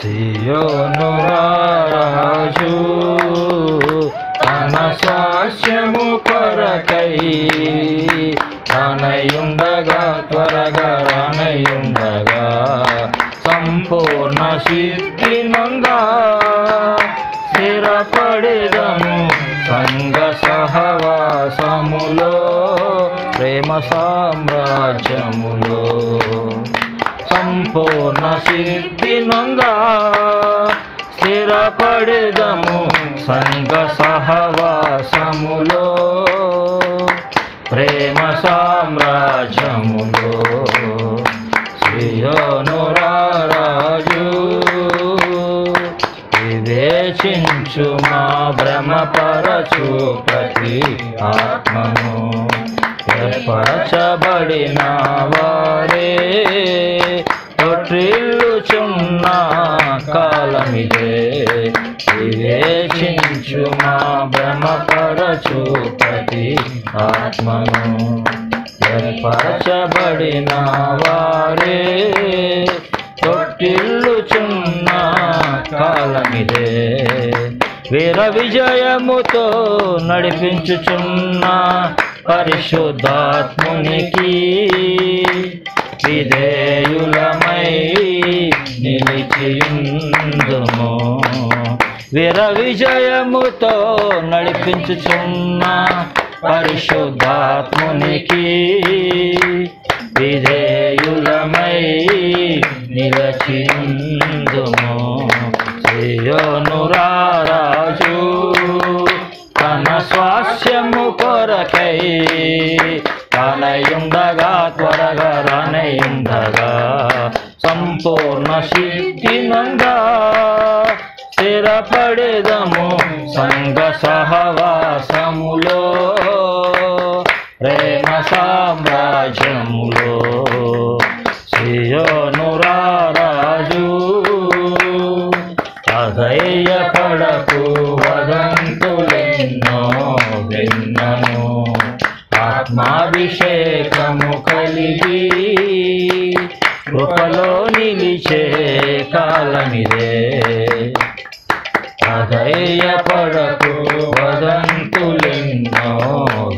సియోను రాజు తన స్వాస్యము కొరకై రానయుండగా త్వరగా రానయుండగా సంపూర్ణ సిద్ధి నందా. స్థిరపడిదము సంగ సహవాసములో ప్రేమ సామ్రాజ్యములో. సంపూర్ణ సిద్ధి నందా స్థిరపడేదము సంగ సహవాసములో ప్రేమ సామ్రాజ్యములో. శ్రీయోనురారాజు వివేచించు మా భ్రమపరచు ప్రతి ఆత్మను ఏర్పరచబడిన వారే. తొట్టిల్లుచున్న కాలమిదే. వివేచించు మా భ్రమపరచు ప్రతి ఆత్మను. ఏర్పరచబడిన వారే తొట్టిల్లుచున్న కాలమిదే. వీర విజయముతో నడిపించుచున్న పరిశుద్ధాత్మునికి విధేయులమై నిలిచియుందుము. వీర విజయముతో నడిపించుచున్న పరిశుద్ధాత్మునికి విధేయులమై నిలచిందుము శ్రీయోను తన స్వాస్యము కొరకై రానయుండగా త్వరగా రానయుండగా సంపూర్ణ సిద్ధి నందా స్థిరపడేదము సంగ సహవాసములో ప్రేమ సామ్రాజ్యములో మాభిషేకము కలిగి కృపలో నిలిచే కాలమిదే అధైర్యపడకు వదంతులెన్నో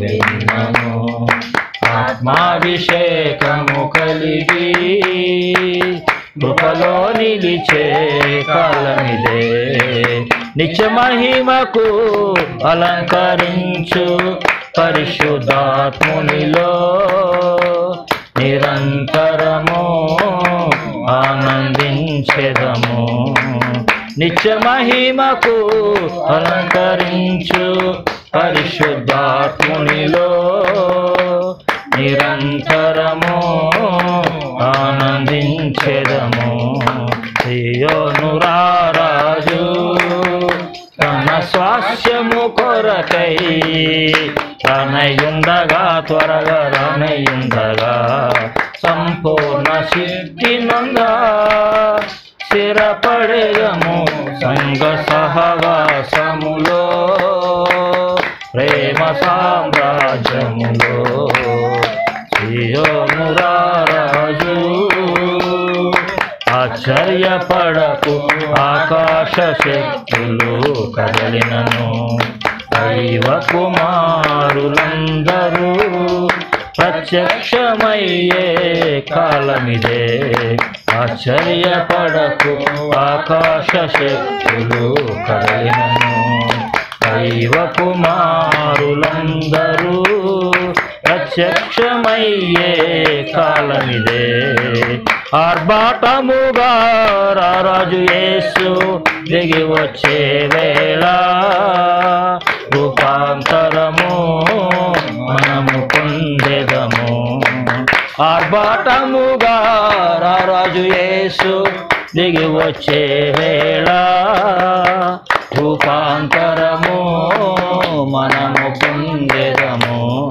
విన్నము ఆత్మాభిషేకము కలిగి కృపలో నిలిచే కాలమిదే నిత్య మహిమకు అలంకరించు పరిశుద్ధాత్మునిలో నిరంతరము ఆనందించెదము. నిత్య మహిమకు అలంకరించు పరిశుద్ధాత్మునిలో నిరంతరము ఆనందించెదము. సియోను రాజు తన స్వాస్యము కొరకై రానయుండగా త్వరగా రానయుండగా సంపూర్ణ సిద్ధి నందా. స్థిరపడేదము సంగ సహవాసములో ప్రేమ సామ్రాజ్యములో. సియోను ఆశ్చర్యపడకు ఆకాశ శక్తులు కదలినను. దైవ కుమారులందరూ ప్రత్యక్షమయ్యే కాలమిదే. ఆశ్చర్యపడకు ఆకాశ శక్తులు కదలినను దైవ కుమారులందరూ ప్రత్యక్షమయ్యే కాలమిదే. ఆర్భాటముగా రారాజు యేసు దిగి వచ్చే వేళ రూపాంతరము మనము పొందెదము. ఆర్భాటముగా రాజు యేసు దిగి వచ్చే వేళ రూపాంతరము మనము పొందెదము.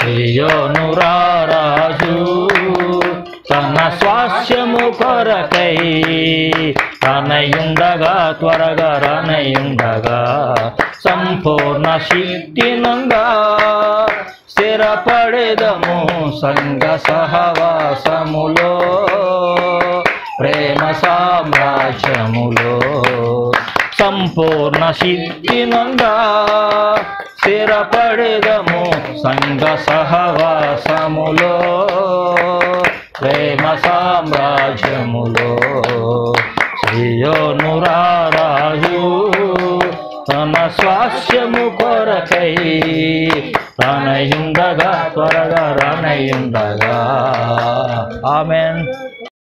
శ్రీయోను రాజు తన స్వాస్యము కొరకై రానయుండగా త్వరగా రానయుండగా సంపూర్ణ శక్తినంగా స్థిరపడేదము సంగ సహవాసములో ప్రేమ సామ్రాజ్యములో. సంపూర్ణ సిద్ధినంగా స్థిరపడేదము సంఘ సహవాసములో ప్రేమ సామ్రాజ్యములో. శ్రీయోను రారాజు తన స్వాస్యము కొరకై రానయుండగా త్వరగా రానయుండగా ఆమెన్